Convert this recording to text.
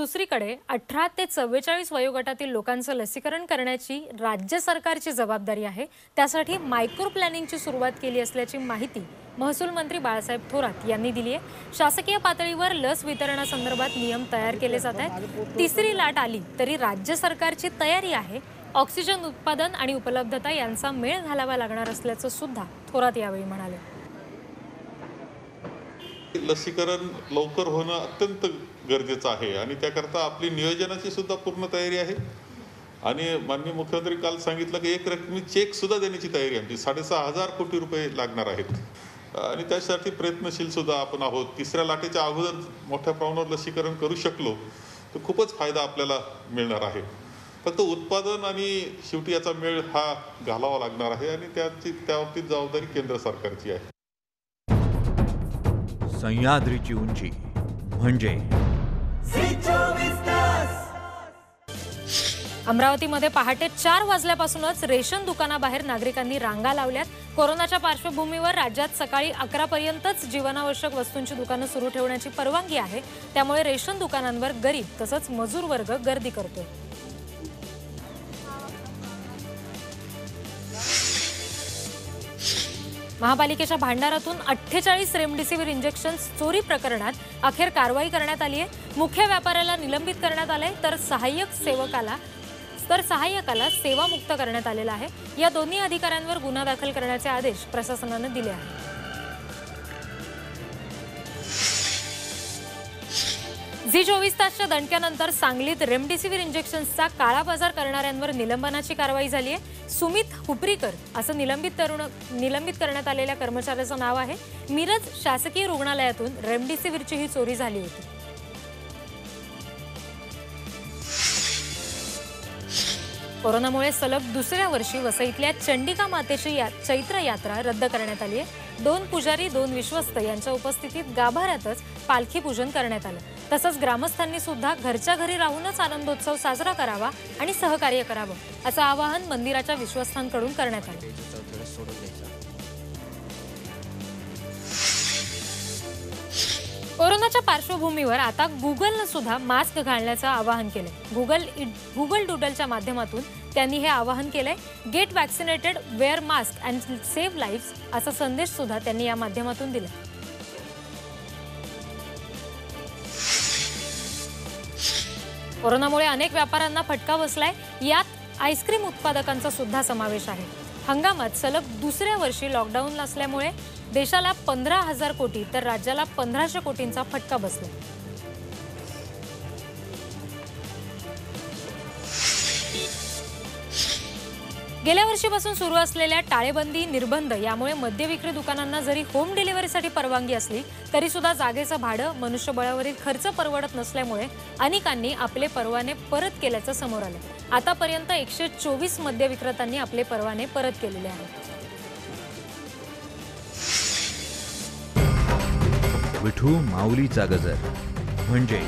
दुसरीकडे अठरा ते चव्वेचाळीस वयोगटातील लोकांचं लसीकरण करण्याची राज्य सरकारची जबाबदारी आहे. त्यासाठी मायक्रो प्लॅनिंगची सुरुवात केली असल्याची माहिती महसूल मंत्री बाळासाहेब थोरात यांनी दिली आहे. शासकीय पातळीवर लस वितरणासंदर्भात नियम तयार केले जात आहेत. तिसरी लाट आली तरी राज्य सरकारची तयारी आहे. ऑक्सिजन उत्पादन आणि उपलब्धता यांचा मेळ घालावा लागणार असल्याचं सुद्धा थोरात यावेळी म्हणाले. लसीकरण लवकर होणं अत्यंत गरजेचं आहे आणि त्याकरता आपली नियोजनाची सुद्धा पूर्ण तयारी आहे. आणि माननीय मुख्यमंत्री काल सांगितलं की एक रकमी चेक सुद्धा देण्याची तयारी आमची साडेसहा हजार कोटी रुपये लागणार आहेत. आणि त्यासाठी प्रयत्नशील सुद्धा आपण आहोत. तिसऱ्या लाटेच्या अगोदर मोठ्या प्रमाणावर लसीकरण करू शकलो तर खूपच फायदा आपल्याला मिळणार आहे. फक्त उत्पादन आणि शेवटी याचा मेळ हा घालावा लागणार आहे आणि त्याची त्याबाबतीत जबाबदारी केंद्र सरकारची आहे. सह्याद्रीची उंची. म्हणजे? अमरावतीमध्ये पहाटे चार वाजल्यापासूनच रेशन दुकानाबाहेर नागरिकांनी रांगा लावल्यात. कोरोनाच्या पार्श्वभूमीवर राज्यात सकाळी अकरा पर्यंतच जीवनावश्यक वस्तूंची दुकानं सुरू ठेवण्याची परवानगी आहे. त्यामुळे रेशन दुकानांवर गरीब तसंच मजूर वर्ग गर्दी करतोय. महापालिकेच्या भांडारातून अठ्ठेचाळीस रेमडेसिवीर इंजेक्शन चोरी प्रकरणात अखेर कारवाई करण्यात आली आहे. मुख्य व्यापाऱ्याला निलंबित करण्यात आलंय तर सहाय्यक सेवकाला तर सहाय्यकाला सेवामुक्त करण्यात आलेला आहे. या दोन्ही अधिकाऱ्यांवर गुन्हा दाखल करण्याचे आदेश प्रशासनानं दिले आहेत. झी चोवीस तासच्या दणक्यानंतर सांगलीत रेमडेसिवीर इंजेक्शन्सचा काळा बाजार करणाऱ्यांवर निलंबनाची कारवाई झाली आहे सुमित हुपरीकर असं निलंबित तरुण निलंबित करण्यात आलेल्या कर्मचाऱ्याचं नाव आहे. मिरज शासकीय रुग्णालयातून रेमडेसिवीरची ही चोरी झाली होती. कोरोनामुळे सलग दुसऱ्या वर्षी वसईतल्या चंडिका मातेची या चैत्र यात्रा रद्द करण्यात आली आहे दोन पुजारी दोन विश्वस्त यांच्या उपस्थितीत गाभाऱ्यातच पालखी पूजन करण्यात आलं. तसंच ग्रामस्थांनी सुद्धा घरच्या घरी राहूनच आनंदोत्सव साजरा करावा आणि सहकार्य करावं असं आवाहन मंदिराच्या विश्वस्तांकडून करण्यात आलं. कोरोनाच्या पार्श्वभूमीवर आता गुगलनं सुद्धा मास्क घालण्याचं आवाहन केलंय. गुगल गुगल डुडलच्या माध्यमातून त्यांनी हे आवाहन केलंय get vaccinated wear mask and save life असा संदेश सुद्धा त्यांनी या माध्यमातून दिला कोरोनामुळे अनेक व्यापाऱ्यांना फटका बसलाय. यात आईस्क्रीम उत्पादकांचा सुद्धा समावेश आहे. हंगामात सलग दुसऱ्या वर्षी लॉकडाऊन असल्यामुळे देशाला पंधरा हजार कोटी तर राज्याला पंधराशे कोटींचा फटका बसला गेल्या वर्षीपासून सुरू असलेल्या टाळेबंदी निर्बंध यामुळे मद्यविक्री दुकानांना जरी होम डिलिव्हरीसाठी परवानगी असली तरी सुद्धा जागेचं भाडं मनुष्यबळावरील खर्च परवडत नसल्यामुळे अनेकांनी आपले परवाने परत केल्याचं समोर आलं. आतापर्यंत एकशे चोवीस मद्यविक्रेत्यांनी आपले परवाने परत केलेले आहेत. विठू माऊलीचा गजर. म्हणजे